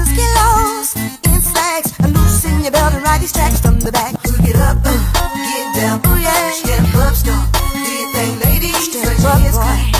ounces, kilos, insects. And loosen your belt and ride these tracks from the back. Who get up, uh, get down, ooh yeah. Step up, stop, do your thing, ladies. Step up, boy.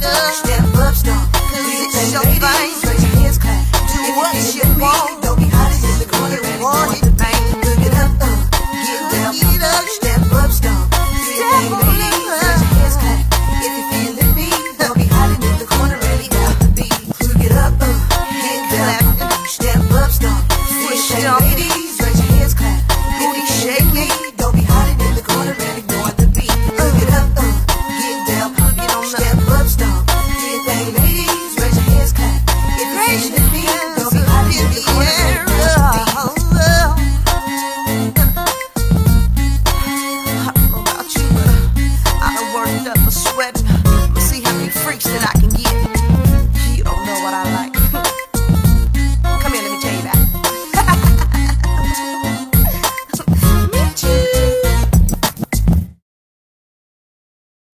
Step up, stop. Cause it's your body. that I